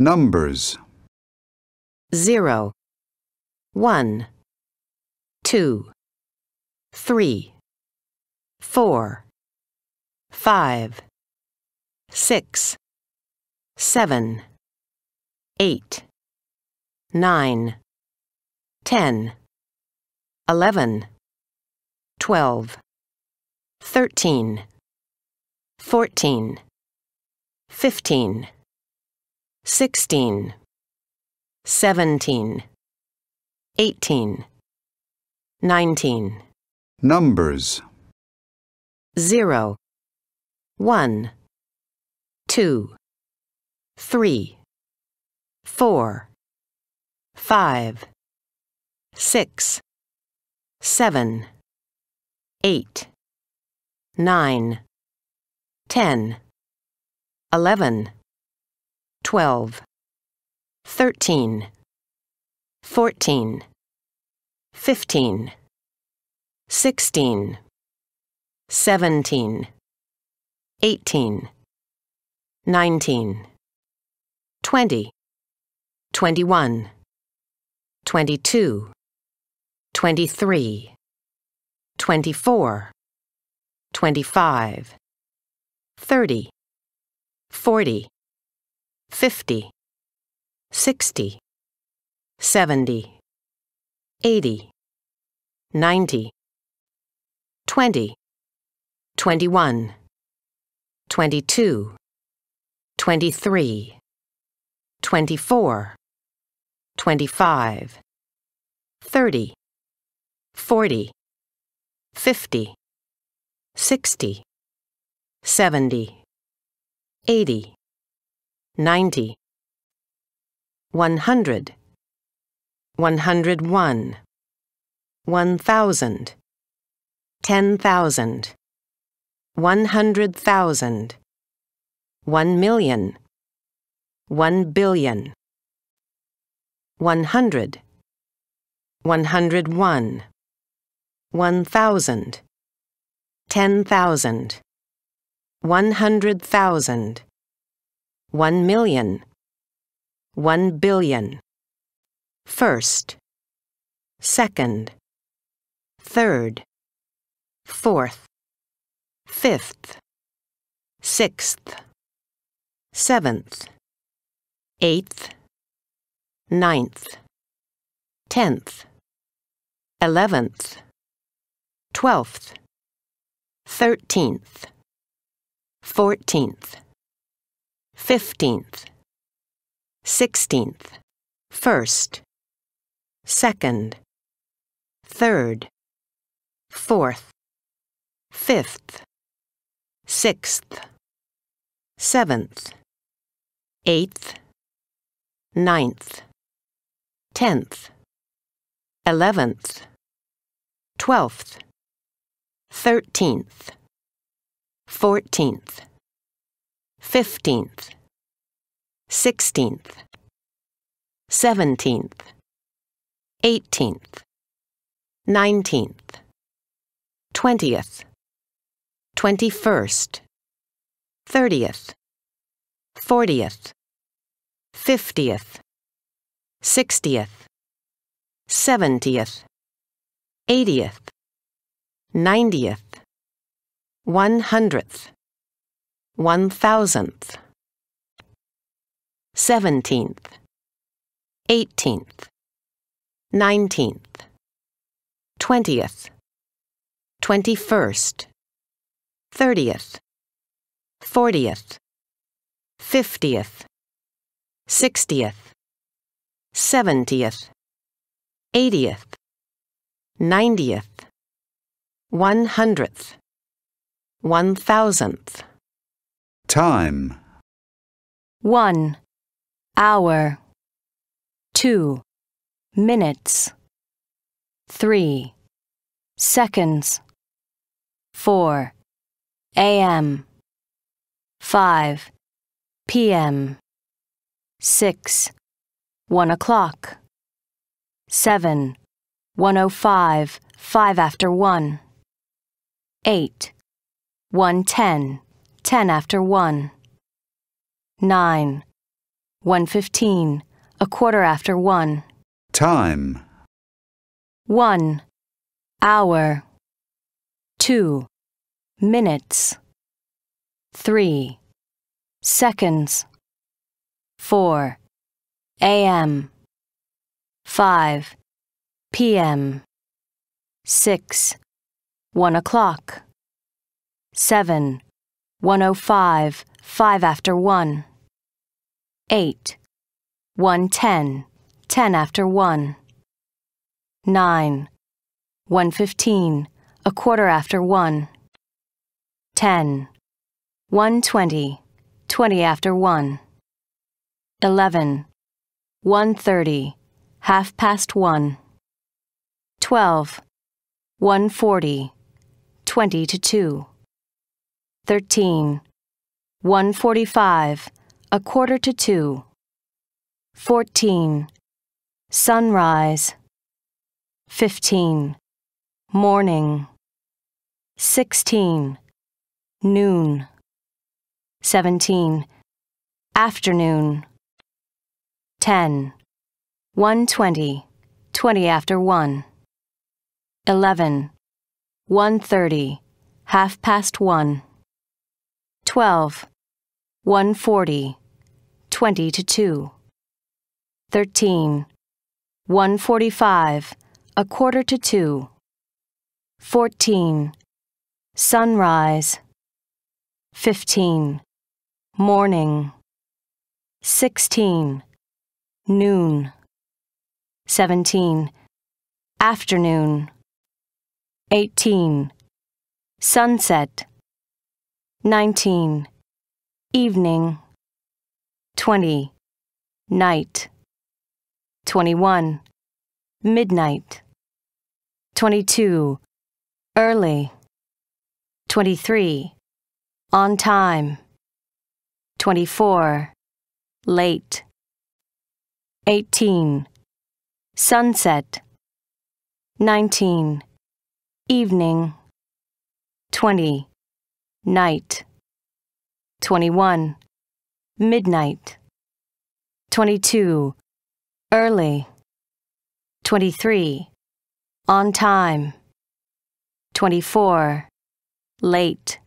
Numbers. zero, one, two, three, four, five, six, seven, eight, nine, ten, eleven, twelve, thirteen, fourteen, fifteen, sixteen, seventeen, eighteen, nineteen. Numbers. zero, one, two, three, four, five, six, seven, eight, nine, ten, eleven, twelve, thirteen, fourteen, fifteen, sixteen, seventeen, eighteen, nineteen, twenty, twenty-one, twenty-two, twenty-three, twenty-four, twenty-five, thirty, forty, fifty, sixty, seventy, eighty, ninety, twenty, twenty-one, twenty-two, twenty-three, twenty-four, twenty-five, thirty, forty, fifty, sixty, seventy, eighty, ninety, one hundred, one hundred one, one thousand, ten thousand, one hundred thousand, one million, one billion, one hundred, one hundred one, one million, one billion. First, second, third, fourth, fifth, sixth, seventh, eighth, ninth, tenth, eleventh, twelfth, thirteenth, fourteenth, fifteenth, sixteenth, first, second, third, fourth, fifth, sixth, seventh, eighth, ninth, tenth, eleventh, twelfth, thirteenth, fourteenth, fifteenth, sixteenth, seventeenth, eighteenth, nineteenth, twentieth, twenty-first, thirtieth, fortieth, fiftieth, sixtieth, seventieth, eightieth, ninetieth, one hundredth, one thousandth, seventeenth, eighteenth, nineteenth, twentieth, twenty-first, thirtieth, fortieth, fiftieth, sixtieth, seventieth, eightieth, ninetieth, one hundredth, one thousandth. Time. One. Hour, two. Minutes, three. Seconds, four. A.m., five. P.m., six. One o'clock, seven. One o five. Five after one, eight. One ten ten after one, nine 1:15, a quarter after 1. Time. 1. Hour. 2. Minutes. 3. Seconds. 4. AM. 5. PM. 6. 1 o'clock. 7. 105, 5 after 1. 8. 110, 10 after 1. 9. 115, a quarter after 1. 10. 120, 20 after 1. 11. 130, half past 1. 12. 140, 20 to 2. 13. 145, a quarter to 2. 14. Sunrise. 15. Morning. 16. Noon. 17. Afternoon. 10. 120. 20 after 1. 11. 130. Half past 1. 12. 140. 20 to 2. 13. 145. A quarter to 2. 14. Sunrise. 15. Morning. 16. Noon. 17. Afternoon. 18. Sunset. 19. Evening. 20. Night. 21. Midnight. 22. Early. 23. On time. 24. Late. 18. Sunset. 19. Evening. 20. Night. 21. Midnight. 22. Early. 23. On time. 24. Late.